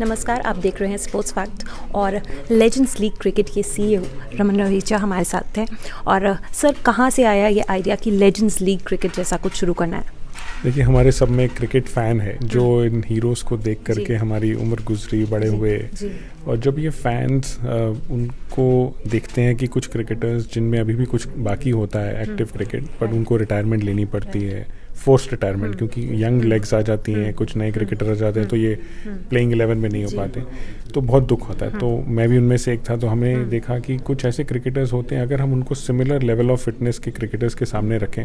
नमस्कार आप देख रहे हैं स्पोर्ट्स फैक्ट और लेजेंड्स लीग क्रिकेट के सीईओ रमन रवीचा हमारे साथ हैं। और सर कहाँ से आया ये आइडिया कि लेजेंड्स लीग क्रिकेट जैसा कुछ शुरू करना है? देखिए हमारे सब में क्रिकेट फ़ैन है जो इन हीरोज़ को देख करके हमारी उम्र गुजरी बड़े हुए। और जब ये फैंस उनको देखते हैं कि कुछ क्रिकेटर्स जिनमें अभी भी कुछ बाकी होता है एक्टिव क्रिकेट बट उनको रिटायरमेंट लेनी पड़ती है फोर्स्ड रिटायरमेंट क्योंकि यंग लेग्स आ जाती हैं कुछ नए क्रिकेटर आ जाते हैं तो ये प्लेइंग इलेवन में नहीं हो पाते। तो बहुत दुख होता है। तो मैं भी उनमें से एक था तो हमने देखा कि कुछ ऐसे क्रिकेटर्स होते हैं अगर हम उनको सिमिलर लेवल ऑफ़ फिटनेस के क्रिकेटर्स के सामने रखें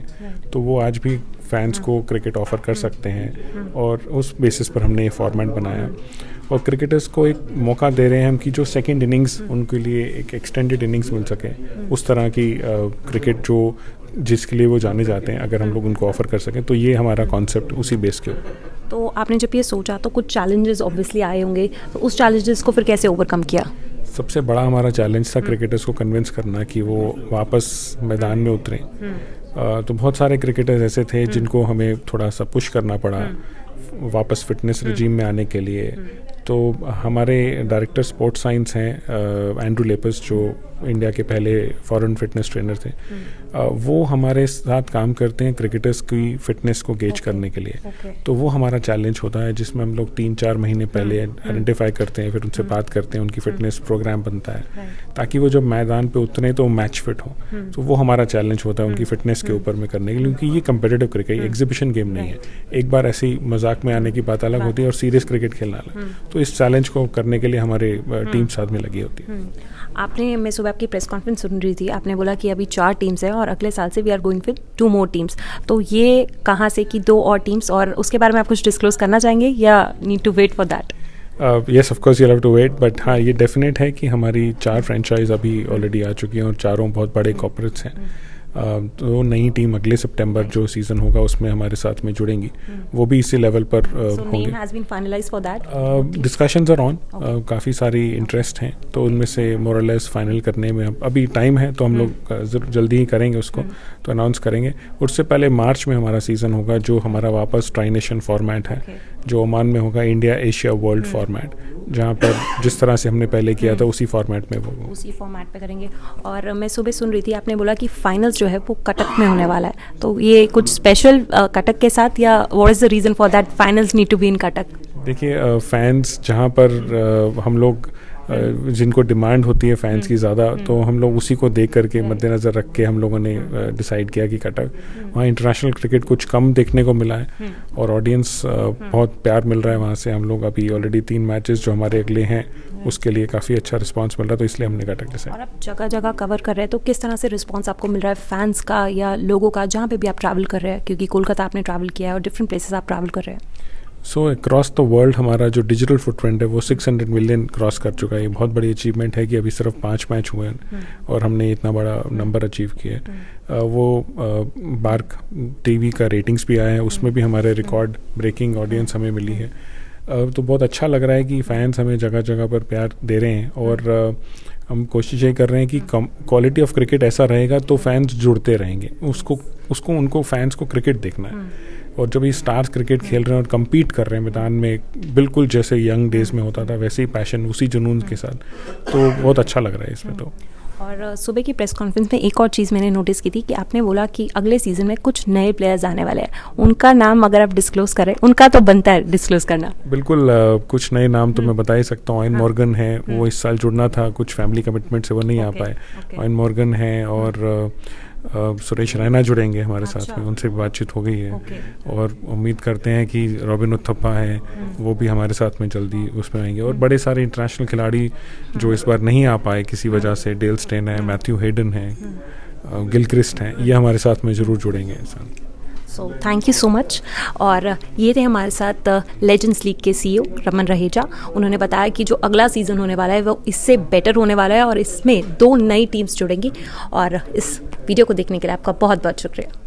तो वो आज भी फैंस को क्रिकेट ऑफ़र कर सकते हैं और उस बेसिस पर हमने ये फॉर्मेट बनाया। और क्रिकेटर्स को एक मौका दे रहे हैं हम कि जो सेकेंड इनिंग्स उनके लिए एक एक्सटेंडेड इनिंग्स मिल सके। उस तरह की क्रिकेट जो जिसके लिए वो जाने जाते हैं अगर हम लोग उनको ऑफ़र कर सकें तो ये हमारा कॉन्सेप्ट उसी बेस के ऊपर। तो आपने जब ये सोचा तो कुछ चैलेंजेस ऑब्वियसली आए होंगे तो उस चैलेंजेस को फिर कैसे ओवरकम किया? सबसे बड़ा हमारा चैलेंज था क्रिकेटर्स को कन्विंस करना कि वो वापस मैदान में उतरें। तो बहुत सारे क्रिकेटर्स ऐसे थे जिनको हमें थोड़ा सा पुश करना पड़ा वापस फिटनेस रिजीम में आने के लिए। तो हमारे डायरेक्टर स्पोर्ट्स साइंस हैं एंड्रू लेपस जो इंडिया के पहले फॉरेन फिटनेस ट्रेनर थे। अ, वो हमारे साथ काम करते हैं क्रिकेटर्स की फिटनेस को गेज करने के लिए। Okay. तो वो हमारा चैलेंज होता है जिसमें हम लोग तीन चार महीने पहले आइडेंटिफाई करते हैं फिर उनसे बात करते हैं उनकी फिटनेस प्रोग्राम बनता है। ताकि वो जब मैदान पे उतरे तो मैच फिट हो। तो वो हमारा चैलेंज होता है उनकी फिटनेस के ऊपर में करने के लिए क्योंकि ये कंपेटिटिव क्रिकेट एग्जीबिशन गेम नहीं है। एक बार ऐसी मज़ाक में आने की बात अलग होती है और सीरियस क्रिकेट खेलना अलग। तो इस चैलेंज को करने के लिए हमारे टीम साथ में लगी होती है। आपने मैं सुबह आपकी प्रेस कॉन्फ्रेंस सुन रही थी आपने बोला कि अभी चार टीम्स हैं और अगले साल से we are going with two more teams तो ये कहाँ से कि दो और टीम्स और उसके बारे में आप कुछ डिस्क्लोज करना चाहेंगे या need to wait for that yes of course you have to wait but हाँ ये डेफिनेट है कि हमारी चार फ्रेंचाइज अभी ऑलरेडी आ चुकी हैं और चारों बहुत बड़े कॉर्पोरेट्स हैं। अ, तो नई टीम अगले सितंबर जो सीज़न होगा उसमें हमारे साथ में जुड़ेंगी। वो भी इसी लेवल पर होंगे। डिस्कशंस आर ऑन काफ़ी सारी इंटरेस्ट हैं तो उनमें से मोरलेस फाइनल करने में अभी टाइम है तो हम लोग जल्दी ही करेंगे उसको तो अनाउंस करेंगे। उससे पहले मार्च में हमारा सीज़न होगा जो हमारा वापस ट्राइनेशन फॉर्मेट है जो ओमान में होगा इंडिया एशिया वर्ल्ड फॉर्मेट जहाँ पर जिस तरह से हमने पहले किया था उसी फॉर्मेट में वो उसी फॉर्मेट पे करेंगे। और मैं सुबह सुन रही थी आपने बोला कि फाइनल्स जो है वो कटक में होने वाला है। तो ये कुछ स्पेशल कटक के साथ या what is the reason for that finals need to be in Cuttack? देखिए फैंस जहाँ पर हम लोग जिनको डिमांड होती है फैंस की ज़्यादा तो हम लोग उसी को देख करके मद्देनज़र रख के हम लोगों ने डिसाइड किया कि कटक वहाँ इंटरनेशनल क्रिकेट कुछ कम देखने को मिला है और ऑडियंस बहुत प्यार मिल रहा है वहाँ से। हम लोग अभी ऑलरेडी तीन मैचेस जो हमारे अगले हैं उसके लिए काफ़ी अच्छा रिस्पांस मिल रहा है तो इसलिए हमने कटक डिसाइड और आप जगह जगह कवर कर रहे हैं तो किस तरह से रिस्पांस आपको मिल रहा है फैंस का या लोगों का जहाँ पे भी आप ट्रैवल कर रहे हैं? क्योंकि कोलकाता आपने ट्रैवल किया है और डिफरेंट प्लेसेस आप ट्रैवल कर रहे हैं। सो अक्रॉस द वर्ल्ड हमारा जो डिजिटल फुटप्रिंट है वो 600 मिलियन क्रॉस कर चुका है। ये बहुत बड़ी अचीवमेंट है कि अभी सिर्फ़ पाँच मैच हुए हैं और हमने इतना बड़ा नंबर अचीव किया है। वो बार्क टीवी का रेटिंग्स भी आया है। उसमें भी हमारे रिकॉर्ड ब्रेकिंग ऑडियंस हमें मिली है। तो बहुत अच्छा लग रहा है कि फैंस हमें जगह जगह पर प्यार दे रहे हैं और हम कोशिश ये कर रहे हैं कि क्वालिटी ऑफ़ क्रिकेट ऐसा रहेगा तो फैंस जुड़ते रहेंगे। उसको उसको उनको फैंस को क्रिकेट देखना है। और जब ये स्टार्स क्रिकेट खेल रहे हैं और कम्पीट कर रहे हैं मैदान में बिल्कुल जैसे यंग डेज़ में होता था वैसे ही पैशन उसी जुनून के साथ। तो बहुत अच्छा लग रहा है इसमें तो। और सुबह की प्रेस कॉन्फ्रेंस में एक और चीज़ मैंने नोटिस की थी कि आपने बोला कि अगले सीज़न में कुछ नए प्लेयर्स आने वाले हैं। उनका नाम अगर आप डिस्क्लोज करें उनका तो बनता है डिस्क्लोज करना। बिल्कुल कुछ नए नाम तो मैं बता ही सकता हूँ। ऑयन मॉर्गन है वो इस साल जुड़ना था कुछ फैमिली कमिटमेंट से वो नहीं आ पाए. ऑयन मॉर्गन है और अ, अ, सुरेश रैना जुड़ेंगे हमारे अच्छा। साथ। में उनसे भी बातचीत हो गई है। और उम्मीद करते हैं कि रॉबिन उत्थप्पा है वो भी हमारे साथ में जल्दी उसमें आएँगे। और बड़े सारे इंटरनेशनल खिलाड़ी जो इस बार नहीं आ पाए किसी वजह से डेल स्टेन है मैथ्यू हेडन है गिलक्रिस्ट हैं ये हमारे साथ में ज़रूर जुड़ेंगे इंसान साल so thank you so much और ये थे हमारे साथ लेजेंड्स लीग के सीईओ रमन रहेजा। उन्होंने बताया कि जो अगला सीज़न होने वाला है, वो इससे बेटर होने वाला है और इसमें दो नई टीम्स जुड़ेंगी। और इस वीडियो को देखने के लिए आपका बहुत बहुत शुक्रिया।